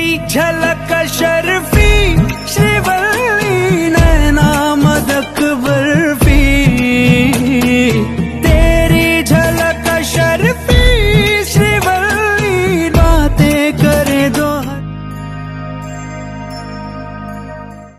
तेरी झलक शर